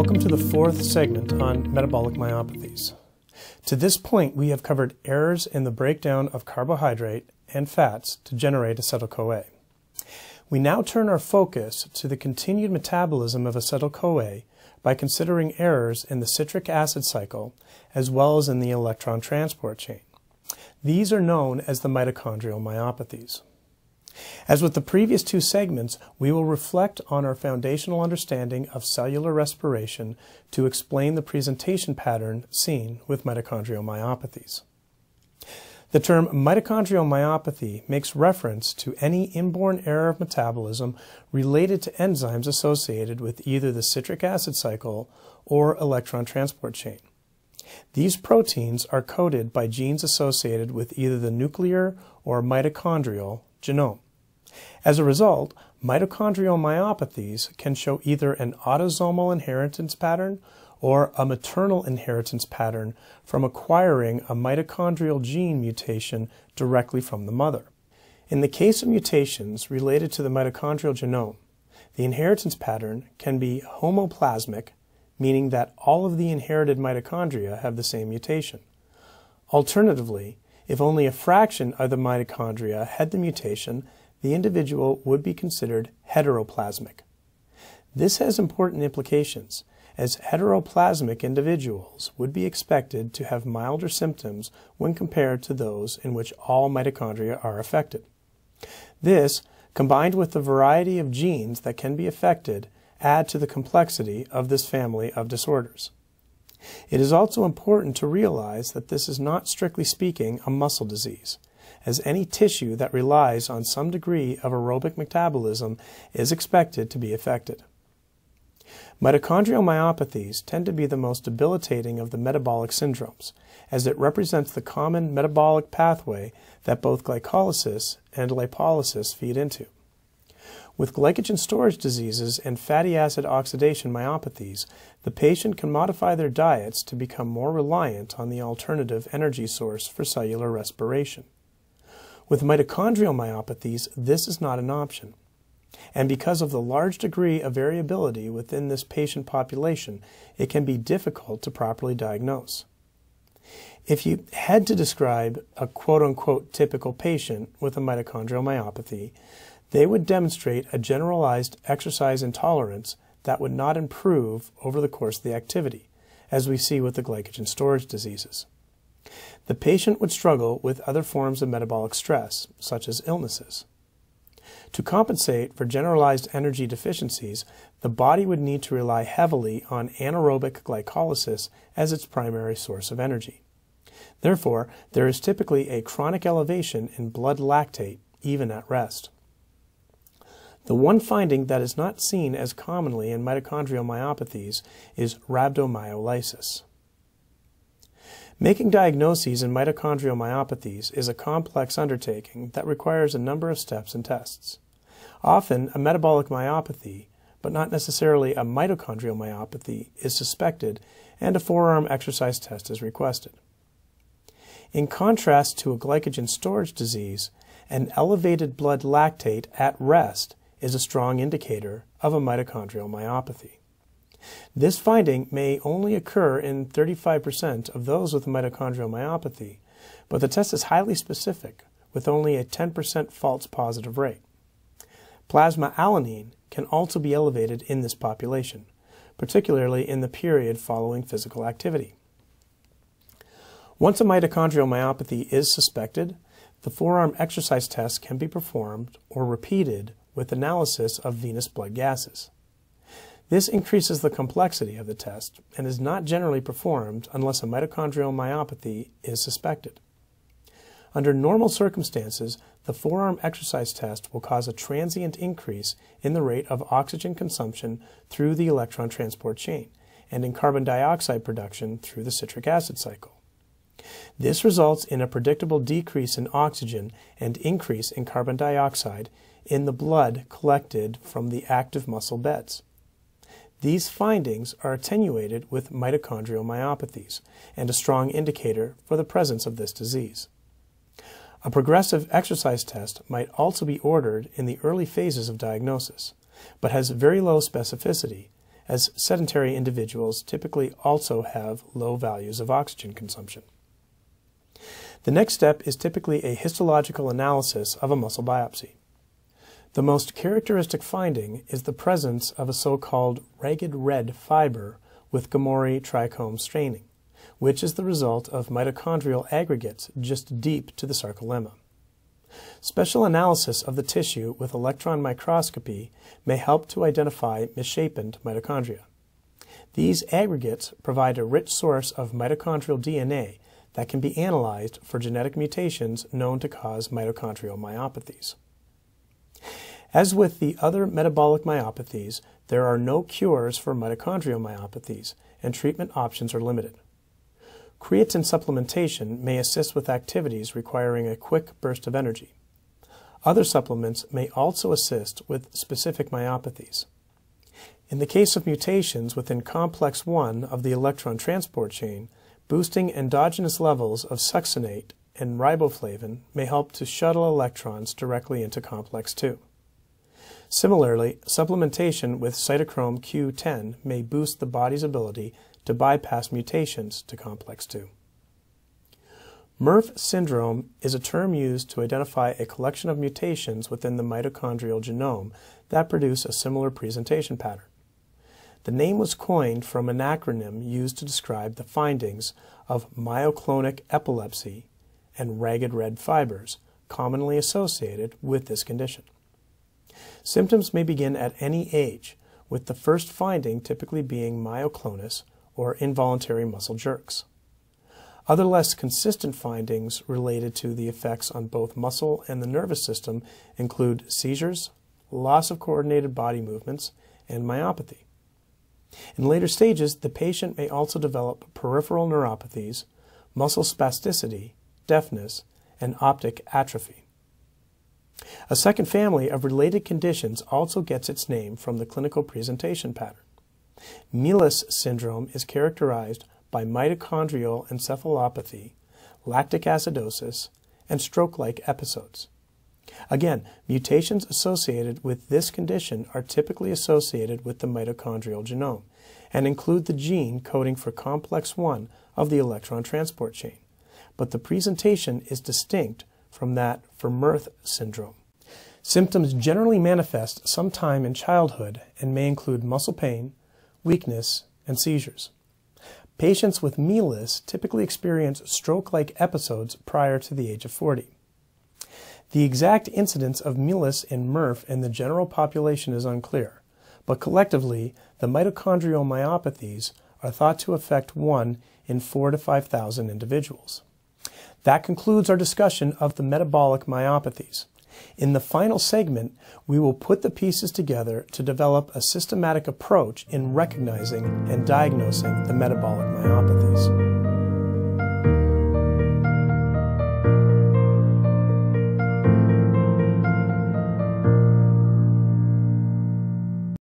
Welcome to the fourth segment on metabolic myopathies. To this point, we have covered errors in the breakdown of carbohydrate and fats to generate acetyl-CoA. We now turn our focus to the continued metabolism of acetyl-CoA by considering errors in the citric acid cycle as well as in the electron transport chain. These are known as the mitochondrial myopathies. As with the previous two segments, we will reflect on our foundational understanding of cellular respiration to explain the presentation pattern seen with mitochondrial myopathies. The term mitochondrial myopathy makes reference to any inborn error of metabolism related to enzymes associated with either the citric acid cycle or electron transport chain. These proteins are coded by genes associated with either the nuclear or mitochondrial genome. As a result, mitochondrial myopathies can show either an autosomal inheritance pattern or a maternal inheritance pattern from acquiring a mitochondrial gene mutation directly from the mother. In the case of mutations related to the mitochondrial genome, the inheritance pattern can be homoplasmic, meaning that all of the inherited mitochondria have the same mutation. Alternatively, if only a fraction of the mitochondria had the mutation, the individual would be considered heteroplasmic. This has important implications, as heteroplasmic individuals would be expected to have milder symptoms when compared to those in which all mitochondria are affected. This, combined with the variety of genes that can be affected, add to the complexity of this family of disorders. It is also important to realize that this is not strictly speaking a muscle disease as any tissue that relies on some degree of aerobic metabolism is expected to be affected. Mitochondrial myopathies tend to be the most debilitating of the metabolic syndromes, as it represents the common metabolic pathway that both glycolysis and lipolysis feed into. With glycogen storage diseases and fatty acid oxidation myopathies, the patient can modify their diets to become more reliant on the alternative energy source for cellular respiration. With mitochondrial myopathies, this is not an option. And because of the large degree of variability within this patient population, it can be difficult to properly diagnose. If you had to describe a quote unquote typical patient with a mitochondrial myopathy, they would demonstrate a generalized exercise intolerance that would not improve over the course of the activity, as we see with the glycogen storage diseases. The patient would struggle with other forms of metabolic stress, such as illnesses. To compensate for generalized energy deficiencies, the body would need to rely heavily on anaerobic glycolysis as its primary source of energy. Therefore, there is typically a chronic elevation in blood lactate, even at rest. The one finding that is not seen as commonly in mitochondrial myopathies is rhabdomyolysis. Making diagnoses in mitochondrial myopathies is a complex undertaking that requires a number of steps and tests. Often, a metabolic myopathy, but not necessarily a mitochondrial myopathy, is suspected and a forearm exercise test is requested. In contrast to a glycogen storage disease, an elevated blood lactate at rest is a strong indicator of a mitochondrial myopathy. This finding may only occur in 35% of those with mitochondrial myopathy, but the test is highly specific, with only a 10% false positive rate. Plasma alanine can also be elevated in this population, particularly in the period following physical activity. Once a mitochondrial myopathy is suspected, the forearm exercise test can be performed or repeated with analysis of venous blood gases. This increases the complexity of the test and is not generally performed unless a mitochondrial myopathy is suspected. Under normal circumstances, the forearm exercise test will cause a transient increase in the rate of oxygen consumption through the electron transport chain and in carbon dioxide production through the citric acid cycle. This results in a predictable decrease in oxygen and increase in carbon dioxide in the blood collected from the active muscle beds. These findings are attenuated with mitochondrial myopathies and a strong indicator for the presence of this disease. A progressive exercise test might also be ordered in the early phases of diagnosis, but has very low specificity as sedentary individuals typically also have low values of oxygen consumption. The next step is typically a histological analysis of a muscle biopsy. The most characteristic finding is the presence of a so-called ragged red fiber with Gomori trichrome staining, which is the result of mitochondrial aggregates just deep to the sarcolemma. Special analysis of the tissue with electron microscopy may help to identify misshapen mitochondria. These aggregates provide a rich source of mitochondrial DNA that can be analyzed for genetic mutations known to cause mitochondrial myopathies. As with the other metabolic myopathies, there are no cures for mitochondrial myopathies, and treatment options are limited. Creatine supplementation may assist with activities requiring a quick burst of energy. Other supplements may also assist with specific myopathies. In the case of mutations within complex 1 of the electron transport chain, boosting endogenous levels of succinate and riboflavin may help to shuttle electrons directly into complex 2. Similarly, supplementation with cytochrome Q10 may boost the body's ability to bypass mutations to complex 2. MERRF syndrome is a term used to identify a collection of mutations within the mitochondrial genome that produce a similar presentation pattern. The name was coined from an acronym used to describe the findings of myoclonic epilepsy and ragged red fibers commonly associated with this condition. Symptoms may begin at any age, with the first finding typically being myoclonus or involuntary muscle jerks. Other less consistent findings related to the effects on both muscle and the nervous system include seizures, loss of coordinated body movements, and myopathy. In later stages, the patient may also develop peripheral neuropathies, muscle spasticity, deafness, and optic atrophy. A second family of related conditions also gets its name from the clinical presentation pattern. MELAS syndrome is characterized by mitochondrial encephalopathy, lactic acidosis, and stroke-like episodes. Again, mutations associated with this condition are typically associated with the mitochondrial genome and include the gene coding for complex 1 of the electron transport chain, but the presentation is distinct from that for MERRF syndrome. Symptoms generally manifest sometime in childhood and may include muscle pain, weakness, and seizures. Patients with MELAS typically experience stroke-like episodes prior to the age of 40. The exact incidence of MELAS in MERRF in the general population is unclear, but collectively, the mitochondrial myopathies are thought to affect 1 in 4 to 5,000 individuals. That concludes our discussion of the metabolic myopathies. In the final segment, we will put the pieces together to develop a systematic approach in recognizing and diagnosing the metabolic myopathies.